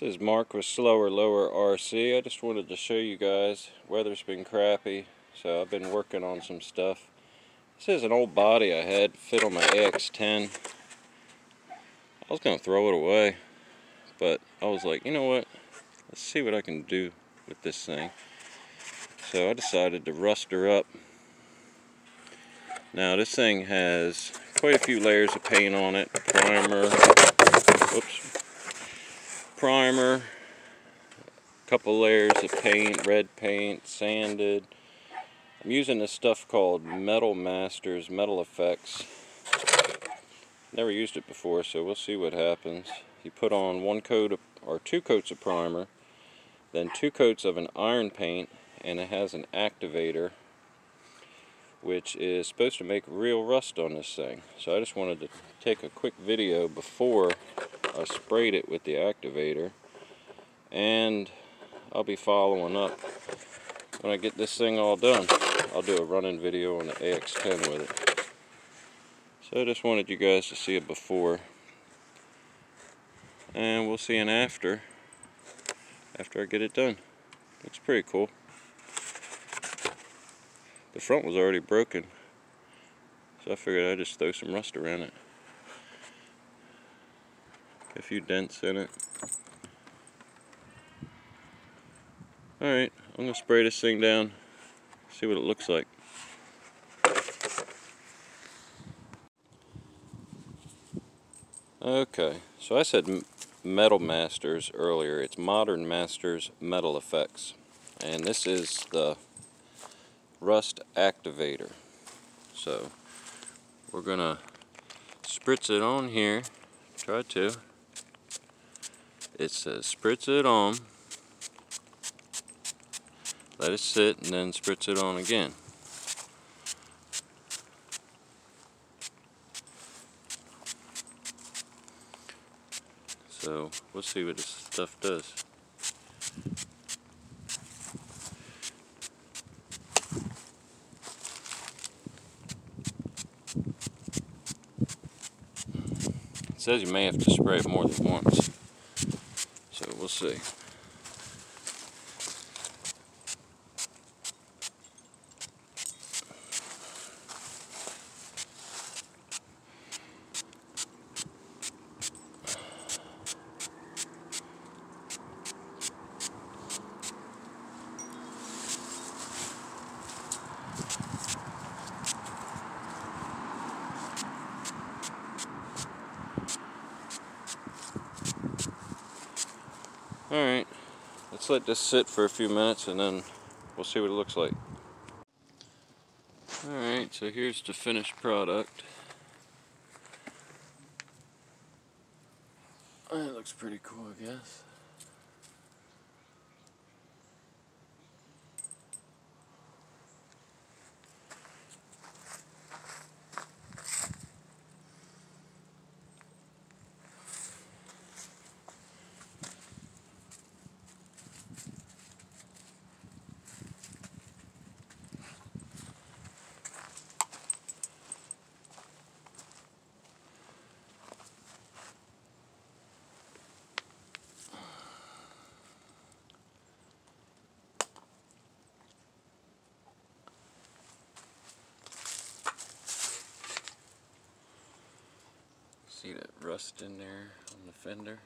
This is Mark with Slower Lower RC. I just wanted to show you guys. Weather's been crappy, so I've been working on some stuff. This is an old body I had fit on my AX10. I was going to throw it away, but I was like, you know what? Let's see what I can do with this thing. So I decided to rust her up. Now this thing has quite a few layers of paint on it. Primer. Primer, a couple layers of paint, red paint, sanded. I'm using this stuff called Metal Masters Metal Effects. Never used it before, so we'll see what happens. You put on one coat of, or two coats of primer, then two coats of an iron paint, and it has an activator which is supposed to make real rust on this thing. So I just wanted to take a quick video before I sprayed it with the activator and I'll be following up when I get this thing all done. I'll do a running video on the AX10 with it. So I just wanted you guys to see it before and we'll see an after after I get it done. Looks pretty cool. The front was already broken. So I figured I'd just throw some rust around it. A few dents in it. Alright, I'm going to spray this thing down, see what it looks like. Okay, so I said Metal Masters earlier. It's Modern Masters Metal Effects. And this is the rust activator. So we're gonna spritz it on here. Try to. It says spritz it on. Let it sit and then spritz it on again. So we'll see what this stuff does. It says you may have to spray it more than once. See. Alright, let's let this sit for a few minutes and then we'll see what it looks like. Alright, so here's the finished product. It looks pretty cool, I guess. See that rust in there on the fender?